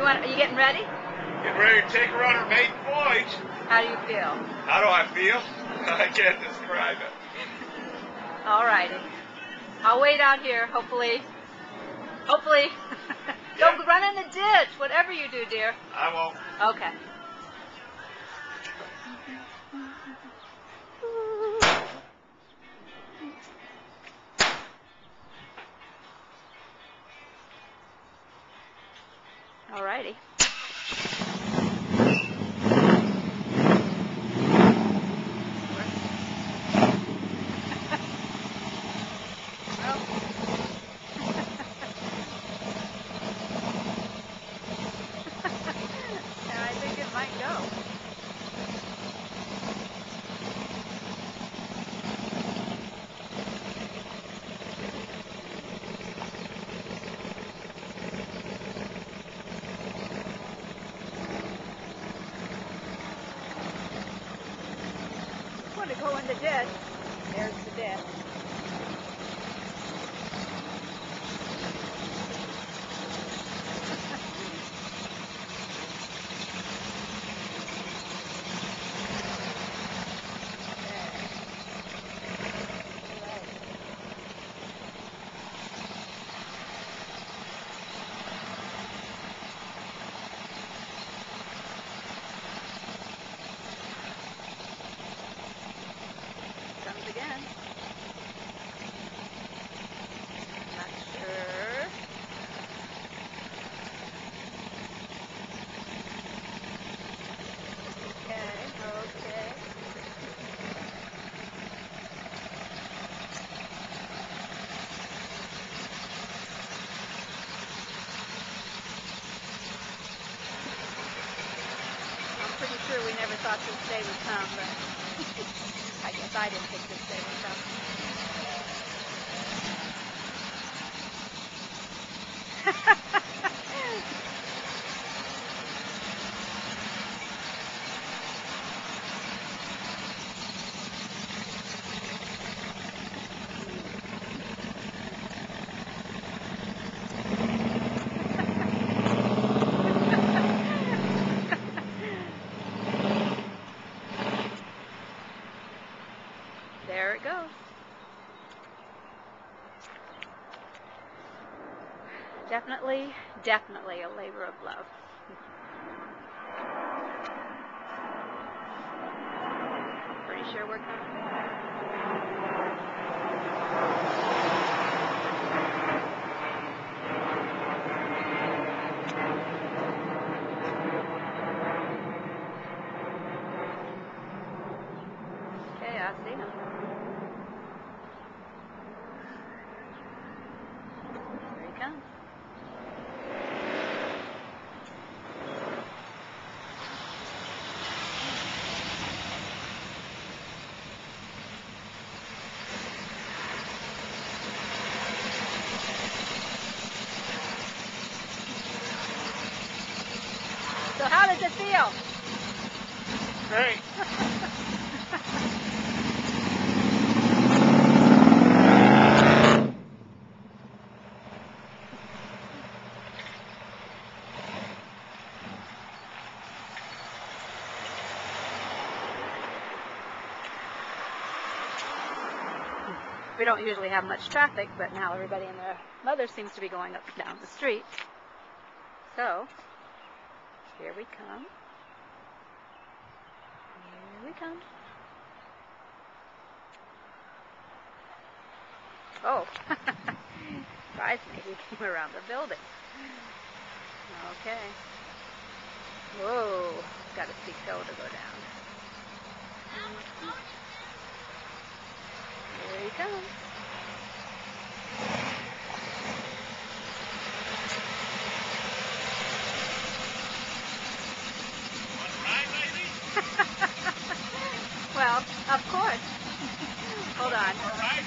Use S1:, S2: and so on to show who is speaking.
S1: You want? Are you getting ready?
S2: Getting ready to take her on her maiden voyage.
S1: How do you feel?
S2: How do I feel? I can't describe it.
S1: All righty. I'll wait out here. Hopefully, hopefully, don't
S2: Yeah.
S1: run in the ditch. Whatever you do, dear.
S2: I won't.
S1: Okay. All righty. Yeah, I think it might go. want to go in the ditch. There's the ditch. Comes again. Not sure. Okay, okay. I'm pretty sure we never thought this day would come, but I guess I didn't think this day would come. there it goes. Definitely, definitely a labor of love. Pretty sure we're. Okay, I see him. Here he comes. So how does it feel?
S2: Great.
S1: We don't usually have much traffic, but now everybody and their mother seems to be going up and down the street. So, here we come. Here we come. Oh, surprised me. We came around the building. Okay. Whoa, got a steep hill to go down. Here he comes. Well,